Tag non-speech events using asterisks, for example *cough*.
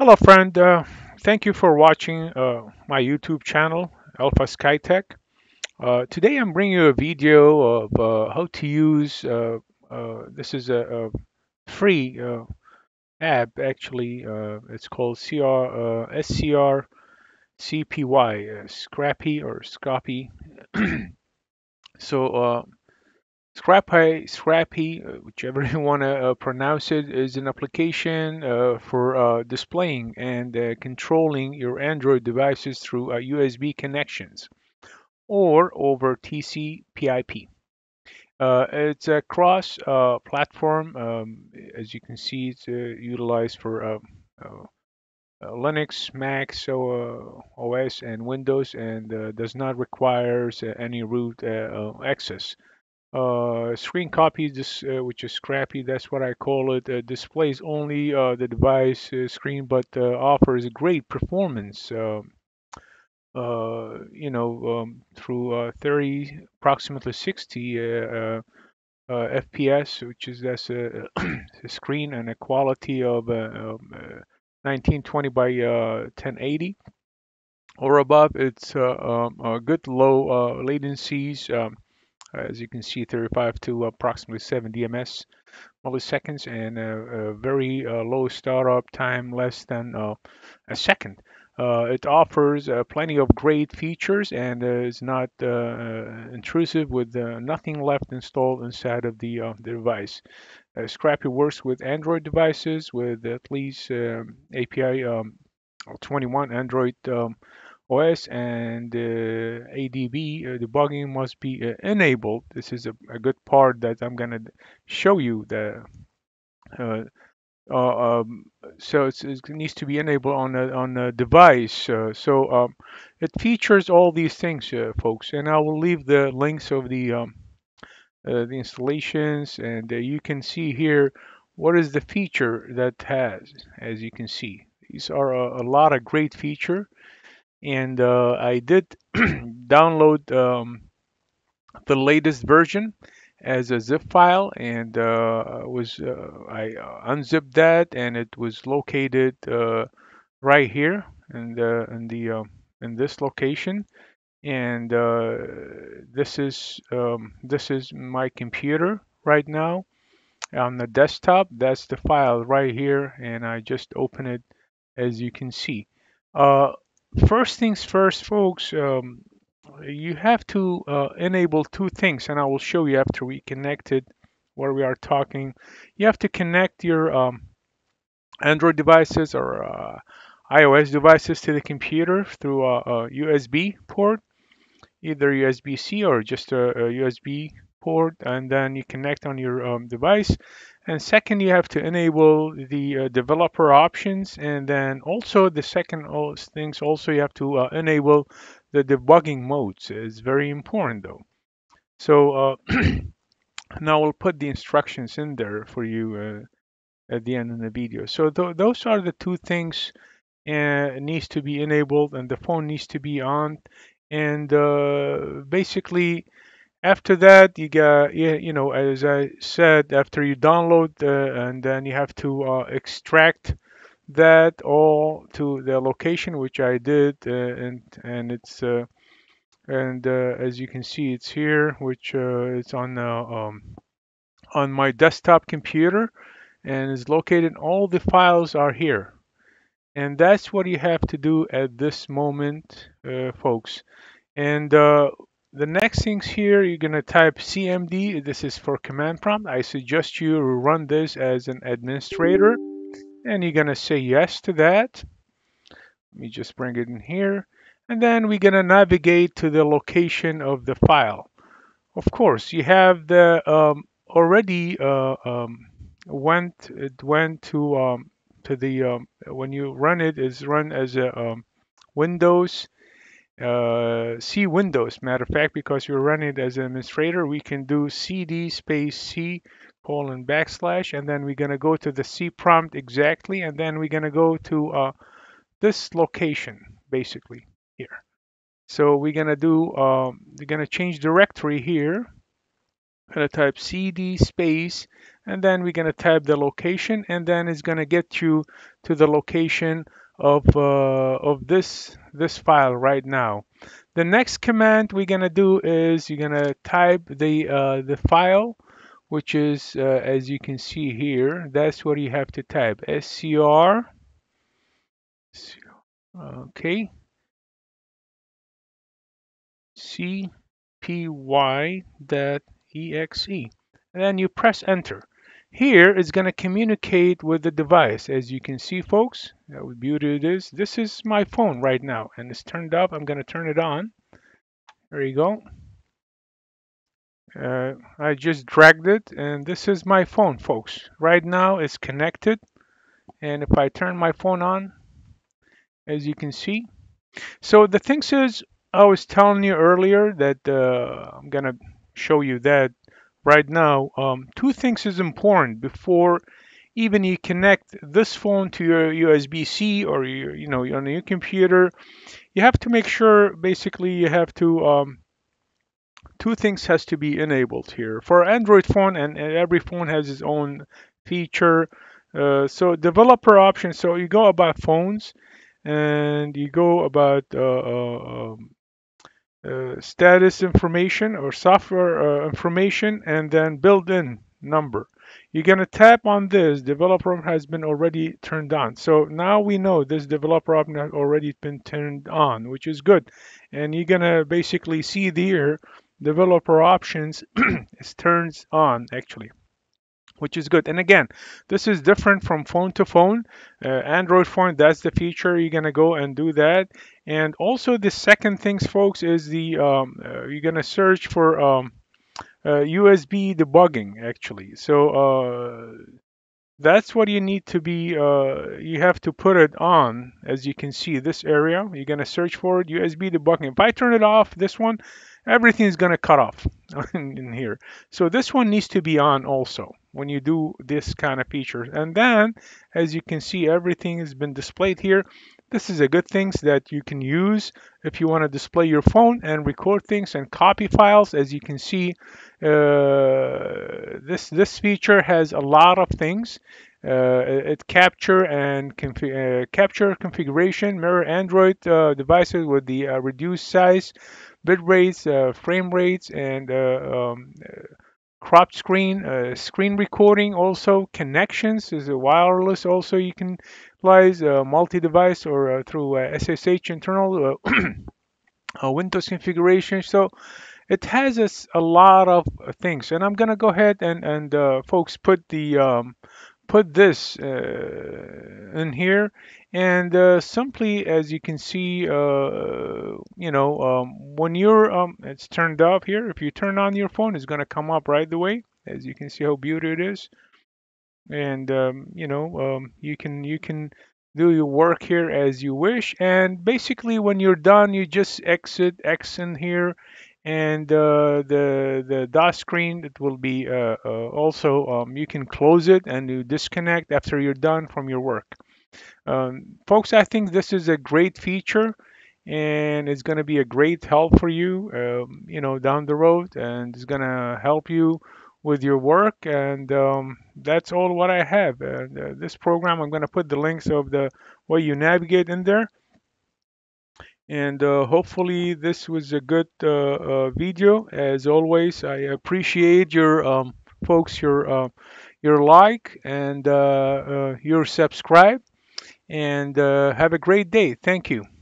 Hello, friend. Uh, thank you for watching uh, my YouTube channel, Alpha Sky Tek. Uh, today, I'm bringing you a video of uh, how to use. Uh, uh, this is a, a free app, actually. It's called CR SCR CPY, Scrappy or Scrappy. *clears throat* so Scrappy, Scrappy, uh, whichever *laughs* you want to uh, pronounce it, is an application uh, for uh, displaying and uh, controlling your Android devices through USB connections or over TCP/IP. It's a cross-platform. Um, as you can see, it's utilized for Linux, Mac, so OS, and Windows, and does not require any root access. Uh, screen copy, this, uh, which is scrappy, that's what I call it, uh, displays only uh, the device uh, screen, but uh, offers a great performance. Uh, you know, um, through uh, 30, approximately 60 uh, uh, uh, FPS, which is that's a, *clears throat* a screen and a quality of um, uh, 1920 by uh, 1080 or above. It's um, good low latencies. Um, as you can see, 35 to approximately 7 DMS milliseconds and a, a very uh, low startup time, less than uh, a second. Uh, it offers uh, plenty of great features and uh, is not uh, uh, intrusive with uh, nothing left installed inside of the, uh, the device. Uh, Scrappy works with Android devices with at least um, API um, 21 Android um, OS and uh, ADB uh, debugging must be uh, enabled. This is a, a good part that I'm going to show you the uh, um, so it needs to be enabled on a, on a device. Uh, so um, it features all these things, uh, folks, and I will leave the links of the um, the installations, and you can see here what is the feature that has. As you can see, these are a, a lot of great feature, and uh, I did *clears throat* download um, the latest version as a zip file and uh, was uh, I uh, unzipped that and it was located uh, right here in the in the um, in this location. And uh, this is um, this is my computer right now on the desktop. That's the file right here and I just open it as you can see. Uh, first things first folks um, you have to uh, enable two things, and I will show you after we connected where we are talking. You have to connect your um, Android devices or uh, iOS devices to the computer through a, USB port, either USB-C or just a, USB port, and then you connect on your um, device. And second, you have to enable the uh, developer options, and then also the second things also you have to uh, enable the debugging modes It's very important though. So uh, *clears throat* now we'll put the instructions in there for you uh, at the end of the video. So th those are the two things uh, needs to be enabled and the phone needs to be on. And uh, basically after that you got you, know as I said after you download uh, and then you have to uh, extract that all to the location which I did uh, and and it's uh, and uh, as you can see it's here which uh, it's on um, on my desktop computer and is located all the files are here. And that's what you have to do at this moment uh, folks. And uh, the next things here you're gonna type cmd this is for command prompt. I suggest you run this as an administrator and you're gonna say yes to that. Let me just bring it in here. And then we're gonna navigate to the location of the file. Of course you have the um, already uh, um, went it went to um, to the um, when you run it is run as a um, Windows uh, C Windows. Matter of fact because you're running it as an administrator we can do CD space C colon backslash and then we're gonna go to the C prompt exactly and then we're gonna go to uh, this location basically here. So we're gonna do um, we're gonna change directory here. I'm gonna type cd space and then we're going to type the location and then it's going to get you to the location of uh, of this this file right now. The next command we're going to do is you're going to type the uh, the file which is uh, as you can see here that's what you have to type. Scr okay. Cpy.exe and then you press enter here it's going to communicate with the device. As you can see folks how beauty it is. This is my phone right now and it's turned up I'm going to turn it on. There you go. Uh, I just dragged it and this is my phone folks. Right now it's connected and if I turn my phone on as you can see. So the thing is I was telling you earlier that uh, I'm gonna show you that right now. Um, two things is important before even you connect this phone to your USB-C or your, you know on your computer. You have to make sure basically you have to um, two things has to be enabled here for Android phone and, and every phone has its own feature. Uh, so developer options. So you go about phones and you go about uh, uh, um, uh, status information or software uh, information and then built-in number. You're going to tap on this. Developer has been already turned on. So now we know this developer option has already been turned on, which is good. And you're going to basically see here developer options *clears throat* is turns on actually which is good. And again, this is different from phone to phone. Uh, Android phone, that's the feature. You're gonna go and do that. And also the second things, folks, is the um, uh, you're gonna search for um, uh, USB debugging actually. So uh, that's what you need to be. Uh, you have to put it on, as you can see, this area. You're gonna search for it, USB debugging. If I turn it off, this one, everything is gonna cut off *laughs* in, here. So this one needs to be on also when you do this kind of features. And then, as you can see, everything has been displayed here. This is a good thing that you can use if you want to display your phone and record things and copy files. As you can see, uh, this this feature has a lot of things. Uh, it capture and uh, capture configuration mirror Android uh, devices with the uh, reduced size, bit rates, uh, frame rates, and um, cropped screen, uh, screen recording also, connections is a wireless also you can utilize, uh, multi-device or uh, through SSH uh, internal *clears throat* uh, Windows configuration. So it has a, a, lot of things and I'm gonna go ahead and, and folks put the um, put this in here and uh, simply as you can see uh, you know um, when you're um, it's turned off here if you turn on your phone it's going to come up right away as you can see how beautiful it is. And um, you know um, you can you can do your work here as you wish and basically when you're done you just exit X in here and uh, the the DOS screen it will be uh, uh, also um, you can close it and you disconnect after you're done from your work um, folks, I think this is a great feature and it's going to be a great help for you, um, you know, down the road and it's going to help you with your work. And um, that's all what I have. Uh, this program, I'm going to put the links of the way you navigate in there. And uh, hopefully this was a good uh, uh video. As always, I appreciate your um, folks, your uh, your like and uh, your subscribe and uh, have a great day. Thank you.